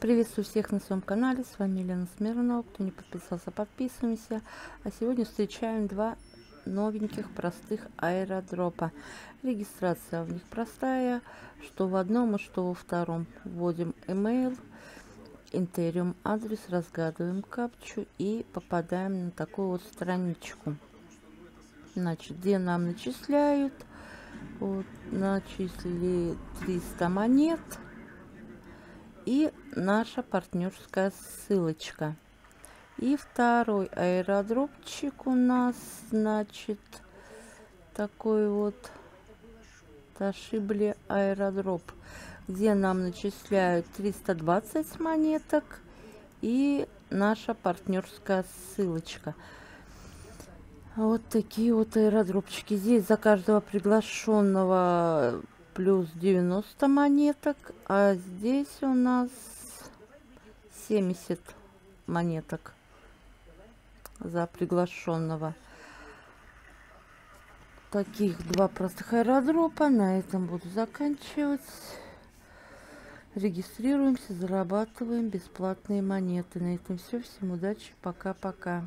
Приветствую всех на своем канале, с вами Елена Смирнова. Кто не подписался, подписываемся. А сегодня встречаем два новеньких простых аэродропа. Регистрация в них простая, что в одном и что во втором. Вводим email, интериум адрес, разгадываем капчу и попадаем на такую вот страничку. Значит, где нам начисляют. Вот, начислили 300 монет и наша партнерская ссылочка. И второй аэродропчик у нас, значит, такой вот Ташибли аэродроп, где нам начисляют 320 монеток и наша партнерская ссылочка. Вот такие вот аэродропчики. Здесь за каждого приглашенного плюс 90 монеток, а здесь у нас 70 монеток за приглашенного. Таких два простых аэродропа. На этом буду заканчивать. Регистрируемся, зарабатываем бесплатные монеты. На этом все. Всем удачи. Пока-пока.